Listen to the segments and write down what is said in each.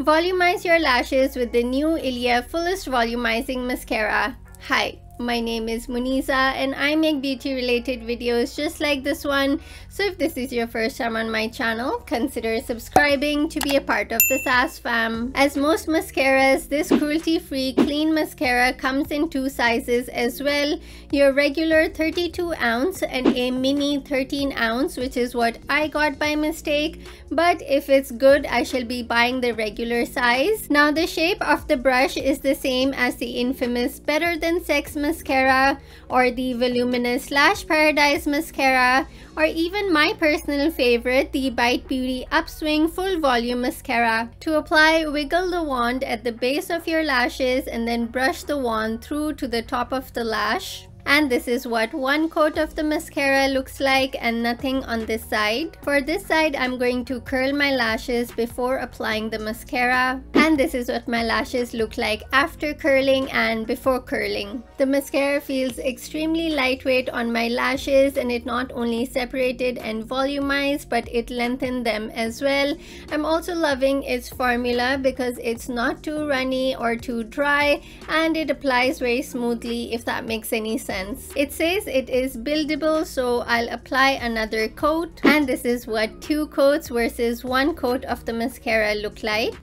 Volumize your lashes with the new Ilia Fullest Volumizing Mascara. Hi, my name is Muniza and I make beauty related videos just like this one. So if this is your first time on my channel, consider subscribing to be a part of the SAS fam. As most mascaras, this cruelty free clean mascara comes in two sizes as well. Your regular 32 ounce and a mini 13 ounce which is what I got by mistake. But if it's good, I shall be buying the regular size. Now the shape of the brush is the same as the infamous Better Than Sex mascara mascara or the voluminous lash paradise mascara or even my personal favorite the bite beauty upswing full volume mascara. To apply wiggle the wand at the base of your lashes and then brush the wand through to the top of the lash and this is what one coat of the mascara looks like and nothing on this side. For this side, I'm going to curl my lashes before applying the mascara. And this is what my lashes look like after curling and before curling. The mascara feels extremely lightweight on my lashes and it not only separated and volumized but it lengthened them as well. I'm also loving its formula because it's not too runny or too dry and it applies very smoothly if that makes any sense It says it is buildable so I'll apply another coat. And this is what two coats versus one coat of the mascara look like.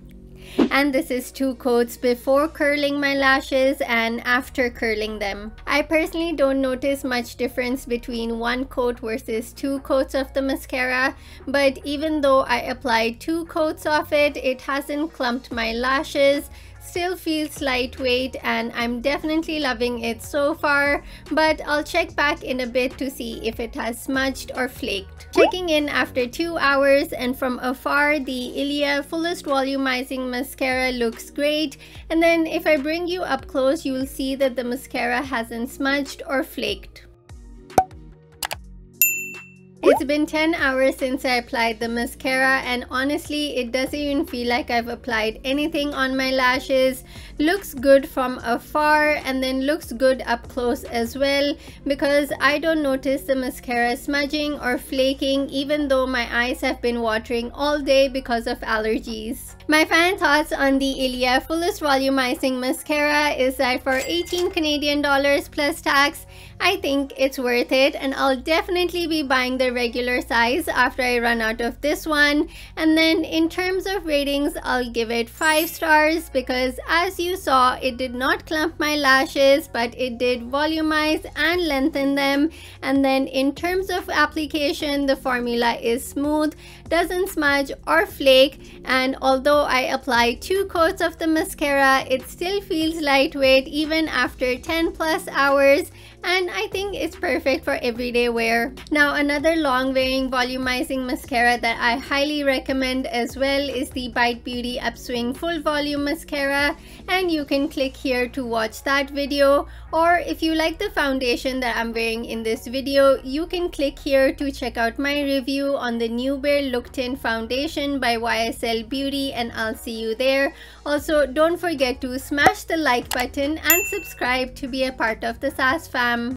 And this is two coats before curling my lashes and after curling them. I personally don't notice much difference between one coat versus two coats of the mascara but even though I applied two coats of it, it hasn't clumped my lashes still feels lightweight and I'm definitely loving it so far but I'll check back in a bit to see if it has smudged or flaked. Checking in after 2 hours and from afar the Ilia Fullest Volumizing Mascara looks great and then if I bring you up close you'll see that the mascara hasn't smudged or flaked. It's been 10 hours since I applied the mascara and honestly it doesn't even feel like I've applied anything on my lashes. Looks good from afar and then looks good up close as well because I don't notice the mascara smudging or flaking even though my eyes have been watering all day because of allergies. My fan thoughts on the Ilia Fullest Volumizing Mascara is that for 18 Canadian dollars plus tax, I think it's worth it and I'll definitely be buying the regular size after I run out of this one. And then in terms of ratings, I'll give it 5 stars because as you saw, it did not clump my lashes but it did volumize and lengthen them. And then in terms of application, the formula is smooth, doesn't smudge or flake and although I apply two coats of the mascara, it still feels lightweight even after 10 plus hours and I think it's perfect for everyday wear. Now another long wearing volumizing mascara that I highly recommend as well is the Bite Beauty Upswing Full Volume Mascara and you can click here to watch that video or if you like the foundation that I'm wearing in this video you can click here to check out my review on the Nu Bare Look Tint Foundation by YSL Beauty and I'll see you there. Also don't forget to smash the like button and subscribe to be a part of the SAS fam